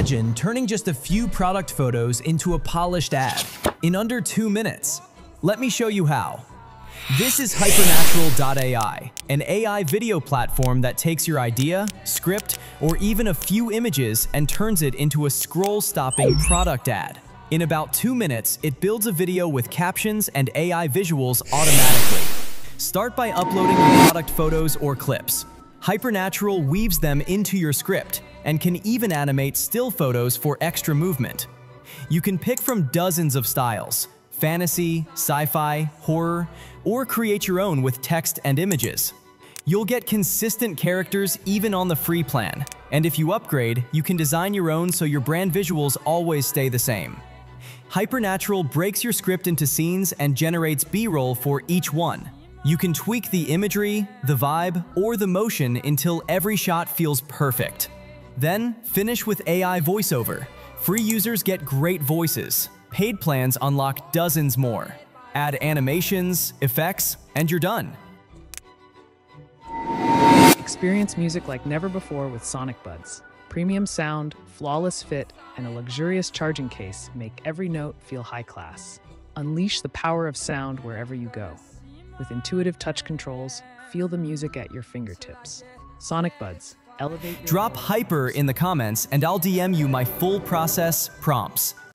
Imagine turning just a few product photos into a polished ad in under two minutes. Let me show you how. This is Hypernatural.ai, an AI video platform that takes your idea, script, or even a few images and turns it into a scroll-stopping product ad. In about two minutes, it builds a video with captions and AI visuals automatically. Start by uploading your product photos or clips. Hypernatural weaves them into your script and can even animate still photos for extra movement. You can pick from dozens of styles, fantasy, sci-fi, horror, or create your own with text and images. You'll get consistent characters even on the free plan, and if you upgrade, you can design your own so your brand visuals always stay the same. Hypernatural breaks your script into scenes and generates B-roll for each one. You can tweak the imagery, the vibe, or the motion until every shot feels perfect. Then, finish with AI voiceover. Free users get great voices. Paid plans unlock dozens more. Add animations, effects, and you're done. Experience music like never before with Sonic Buds. Premium sound, flawless fit, and a luxurious charging case make every note feel high class. Unleash the power of sound wherever you go. With intuitive touch controls, feel the music at your fingertips. Sonic Buds, Drop hyper in the comments and I'll DM you my full process prompts.